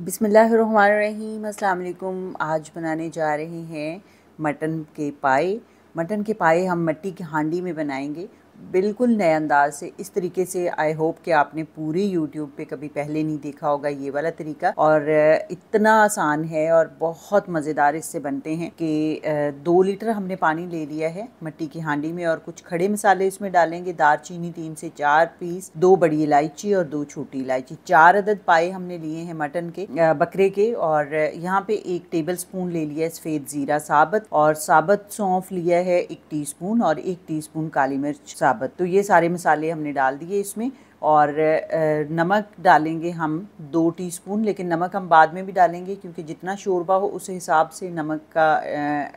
बिसमीम अल्लाम आज बनाने जा रहे हैं मटन के पाए। मटन के पाए हम मट्टी की हांडी में बनाएँगे। बिल्कुल नए अंदाज से, इस तरीके से आई होप कि आपने पूरी यूट्यूब पे कभी पहले नहीं देखा होगा ये वाला तरीका। और इतना आसान है और बहुत मज़ेदार इससे बनते हैं कि दो लीटर हमने पानी ले लिया है मट्टी की हांडी में और कुछ खड़े मसाले इसमें डालेंगे। दार चीनी तीन से चार पीस, दो बड़ी इलायची और दो छोटी इलायची। चार अदद पाए हमने लिए हैं मटन के बकरे के और यहाँ पे एक टेबल स्पून ले लिया है सफ़ेद ज़ीरा साबत और साबत सौंफ लिया है एक टी और एक टी काली मिर्च साबत। तो ये सारे मसाले हमने डाल दिए इसमें। और नमक डालेंगे हम दो टीस्पून, लेकिन नमक हम बाद में भी डालेंगे क्योंकि जितना शोरबा हो उस हिसाब से नमक का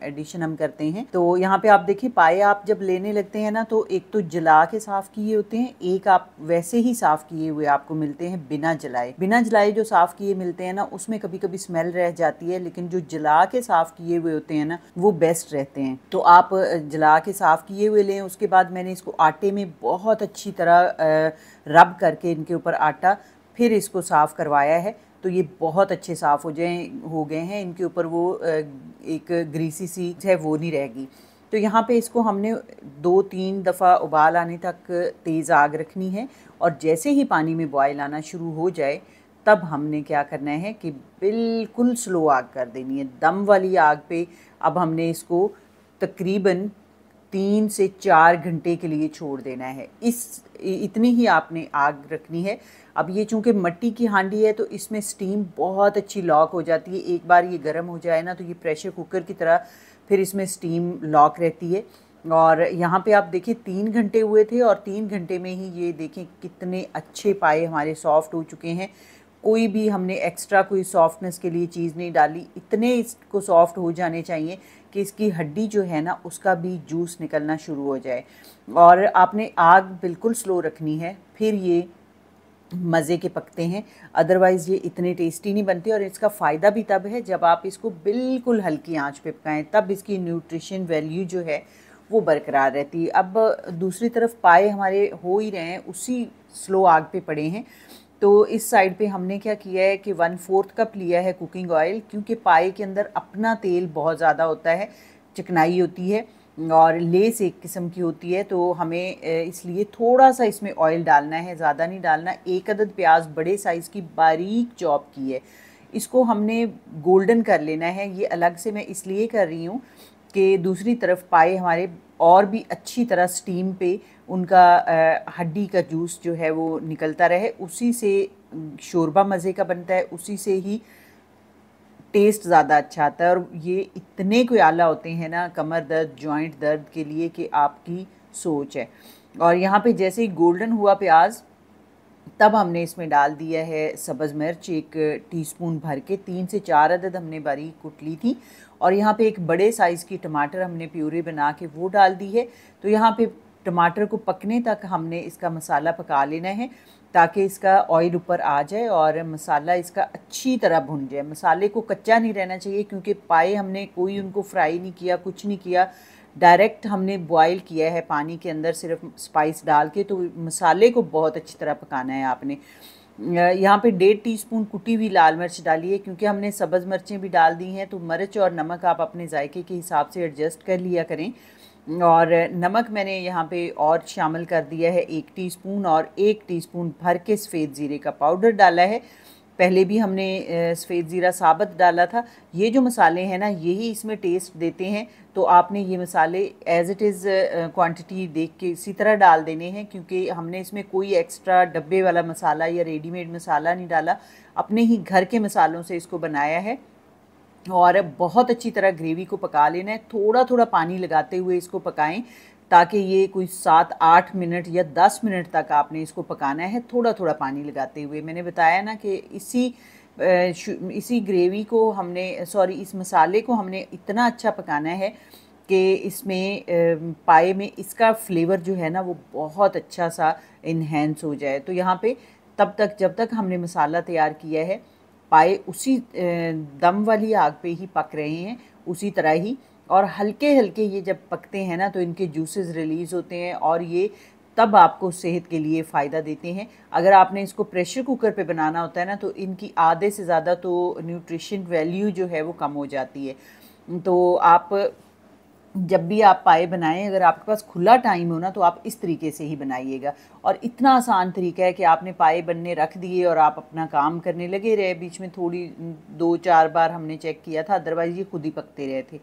एडिशन हम करते हैं। तो यहाँ पे आप देखिए, पाए आप जब लेने लगते हैं ना तो एक तो जला के साफ़ किए होते हैं, एक आप वैसे ही साफ़ किए हुए आपको मिलते हैं बिना जलाए। बिना जलाए जो साफ़ किए मिलते हैं ना, उसमें कभी कभी स्मेल रह जाती है, लेकिन जो जला के साफ़ किए हुए होते हैं ना, वो बेस्ट रहते हैं। तो आप जला के साफ़ किए हुए लें, उसके बाद मैंने इसको आटे में बहुत अच्छी तरह रब करके इनके ऊपर आटा फिर इसको साफ़ करवाया है। तो ये बहुत अच्छे साफ़ हो जाए, हो गए हैं। इनके ऊपर वो एक ग्रीसी सी है, वो नहीं रहेगी। तो यहाँ पे इसको हमने दो तीन दफ़ा उबाल आने तक तेज़ आग रखनी है और जैसे ही पानी में बॉयल आना शुरू हो जाए, तब हमने क्या करना है कि बिल्कुल स्लो आग कर देनी है। दम वाली आग पे अब हमने इसको तकरीबन तीन से चार घंटे के लिए छोड़ देना है। इस इतनी ही आपने आग रखनी है। अब ये चूँकि मट्टी की हांडी है तो इसमें स्टीम बहुत अच्छी लॉक हो जाती है। एक बार ये गर्म हो जाए ना तो ये प्रेशर कुकर की तरह फिर इसमें स्टीम लॉक रहती है। और यहाँ पे आप देखिए, तीन घंटे हुए थे और तीन घंटे में ही ये देखें कितने अच्छे पाए हमारे सॉफ्ट हो चुके हैं। कोई भी हमने एक्स्ट्रा कोई सॉफ्टनेस के लिए चीज़ नहीं डाली, इतने इसको सॉफ्ट हो जाने चाहिए कि इसकी हड्डी जो है ना, उसका भी जूस निकलना शुरू हो जाए। और आपने आग बिल्कुल स्लो रखनी है, फिर ये मज़े के पकते हैं। अदरवाइज़ ये इतने टेस्टी नहीं बनते और इसका फ़ायदा भी तब है जब आप इसको बिल्कुल हल्की आँच पे पकाएँ, तब इसकी न्यूट्रिशन वैल्यू जो है वो बरकरार रहती है। अब दूसरी तरफ़ पाए हमारे हो ही रहे हैं, उसी स्लो आग पे पड़े हैं। तो इस साइड पे हमने क्या किया है कि वन फोर्थ कप लिया है कुकिंग ऑयल क्योंकि पाए के अंदर अपना तेल बहुत ज़्यादा होता है, चिकनाई होती है और लेस एक किस्म की होती है तो हमें इसलिए थोड़ा सा इसमें ऑयल डालना है, ज़्यादा नहीं डालना। एक अदद प्याज बड़े साइज़ की बारीक चॉप की है। इसको हमने गोल्डन कर लेना है। ये अलग से मैं इसलिए कर रही हूँ कि दूसरी तरफ़ पाए हमारे और भी अच्छी तरह स्टीम पे उनका हड्डी का जूस जो है वो निकलता रहे। उसी से, शोरबा मज़े का बनता है, उसी से ही टेस्ट ज़्यादा अच्छा आता है। और ये इतने कोई आला होते हैं ना, कमर दर्द, जॉइंट दर्द के लिए कि आपकी सोच है। और यहाँ पे जैसे ही गोल्डन हुआ प्याज, तब हमने इसमें डाल दिया है सब्ज़ मिर्च, एक टीस्पून भर के, तीन से चार अदद हमने बारीक कुट ली थी। और यहाँ पे एक बड़े साइज़ की टमाटर हमने प्यूरी बना के वो डाल दी है। तो यहाँ पे टमाटर को पकने तक हमने इसका मसाला पका लेना है, ताकि इसका ऑयल ऊपर आ जाए और मसाला इसका अच्छी तरह भुन जाए। मसाले को कच्चा नहीं रहना चाहिए, क्योंकि पाए हमने कोई उनको फ्राई नहीं किया, कुछ नहीं किया। डायरेक्ट हमने बॉईल किया है पानी के अंदर सिर्फ़ स्पाइस डाल के तो मसाले को बहुत अच्छी तरह पकाना है आपने। यहाँ पे डेढ़ टीस्पून कुटी हुई लाल मिर्च डाली है क्योंकि हमने सब्ज़ मिर्चें भी डाल दी हैं तो मिर्च और नमक आप अपने जायके के हिसाब से एडजस्ट कर लिया करें। और नमक मैंने यहाँ पे और शामिल कर दिया है एक टीस्पून और एक टीस्पून भर के सफ़ेद ज़ीरे का पाउडर डाला है। पहले भी हमने सफ़ेद ज़ीरा साबत डाला था। ये जो मसाले हैं ना, यही इसमें टेस्ट देते हैं। तो आपने ये मसाले एज़ इट इज़ क्वांटिटी देख के इसी तरह डाल देने हैं क्योंकि हमने इसमें कोई एक्स्ट्रा डब्बे वाला मसाला या रेडीमेड मसाला नहीं डाला। अपने ही घर के मसालों से इसको बनाया है। और बहुत अच्छी तरह ग्रेवी को पका लेना है। थोड़ा थोड़ा पानी लगाते हुए इसको पकाएँ, ताकि ये कोई सात आठ मिनट या दस मिनट तक आपने इसको पकाना है। थोड़ा थोड़ा पानी लगाते हुए मैंने बताया ना कि इसी इसी ग्रेवी को हमने सॉरी इस मसाले को हमने इतना अच्छा पकाना है कि इसमें पाए में इसका फ्लेवर जो है ना, वो बहुत अच्छा सा इन्हेंस हो जाए। तो यहाँ पे तब तक, जब तक हमने मसाला तैयार किया है पाए, उसी दम वाली आग पे ही पक रहे हैं, उसी तरह ही। और हल्के हल्के ये जब पकते हैं ना तो इनके जूसेस रिलीज़ होते हैं और ये तब आपको सेहत के लिए फ़ायदा देते हैं। अगर आपने इसको प्रेशर कुकर पे बनाना होता है ना तो इनकी आधे से ज़्यादा तो न्यूट्रिशन वैल्यू जो है वो कम हो जाती है। तो आप जब भी आप पाए बनाएँ, अगर आपके पास खुला टाइम हो ना तो आप इस तरीके से ही बनाइएगा। और इतना आसान तरीका है कि आपने पाए बनने रख दिए और आप अपना काम करने लगे रहे। बीच में थोड़ी, दो, चार बार हमने चेक किया था अदरवाइज़ ये खुद ही पकते रहे थे।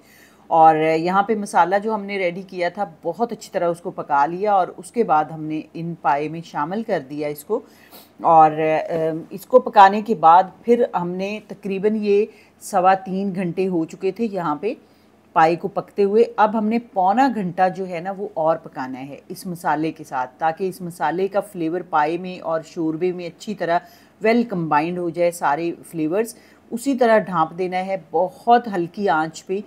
और यहाँ पे मसाला जो हमने रेडी किया था, बहुत अच्छी तरह उसको पका लिया और उसके बाद हमने इन पाए में शामिल कर दिया इसको। और इसको पकाने के बाद फिर हमने तकरीबन ये सवा तीन घंटे हो चुके थे यहाँ पे। पाए को पकते हुए अब हमने पौना घंटा जो है ना वो और पकाना है इस मसाले के साथ, ताकि इस मसाले का फ्लेवर पाए में और शोरबे में अच्छी तरह वेल कंबाइंड हो जाए सारे फ्लेवर्स उसी तरह ढांप देना है, बहुत हल्की आँच पे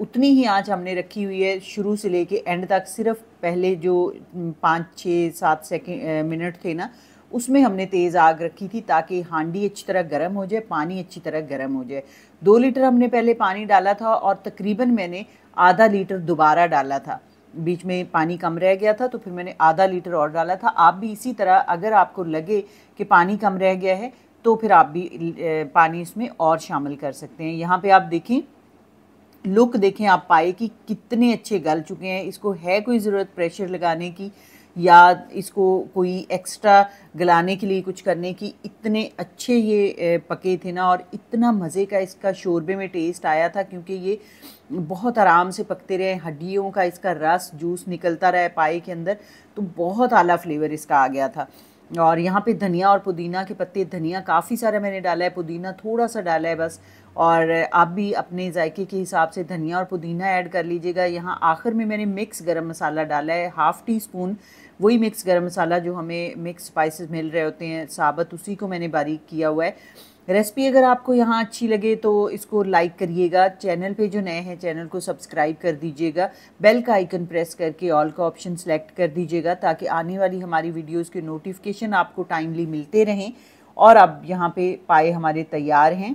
उतनी ही आँच हमने रखी हुई है शुरू से लेके एंड तक। सिर्फ़ पहले जो पाँच, छः, सात सेकेंड मिनट थे ना उसमें हमने तेज़ आग रखी थी ताकि हांडी अच्छी तरह गर्म हो जाए, पानी अच्छी तरह गर्म हो जाए। दो लीटर हमने पहले पानी डाला था और तकरीबन मैंने आधा लीटर दोबारा डाला था। बीच में पानी कम रह गया था तो फिर मैंने आधा लीटर और डाला था। आप भी इसी तरह अगर आपको लगे कि पानी कम रह गया है तो फिर आप भी पानी इसमें और शामिल कर सकते हैं। यहाँ पे आप देखें, लुक देखें आप पाए कि कितने अच्छे गल चुके हैं। इसको है कोई ज़रूरत प्रेशर लगाने की? या इसको कोई एक्स्ट्रा गलाने के लिए, कुछ करने की, इतने अच्छे ये पके थे ना और इतना मज़े का इसका शोरबे में टेस्ट आया था क्योंकि ये बहुत आराम से पकते रहे, हड्डियों का इसका रस जूस निकलता रहा पाए के अंदर तो बहुत आला फ्लेवर इसका आ गया था। और यहाँ पे धनिया और पुदीना के पत्ते, धनिया काफ़ी सारा मैंने डाला है, पुदीना थोड़ा सा डाला है बस। और आप भी अपने जायके के हिसाब से धनिया और पुदीना ऐड कर लीजिएगा। यहाँ आखिर में मैंने मिक्स गरम मसाला डाला है, हाफ़ टी स्पून वही मिक्स गरम मसाला जो हमें मिक्स स्पाइसेस मिल रहे होते हैं, साबत, उसी को मैंने बारीक किया हुआ है। रेसिपी अगर आपको यहाँ अच्छी लगे तो इसको लाइक करिएगा। चैनल पे जो नए हैं चैनल को सब्सक्राइब कर दीजिएगा। बेल का आइकन प्रेस करके ऑल का ऑप्शन सेलेक्ट कर दीजिएगा ताकि आने वाली हमारी वीडियोस के नोटिफिकेशन आपको टाइमली मिलते रहें। और अब यहाँ पे पाए हमारे तैयार हैं।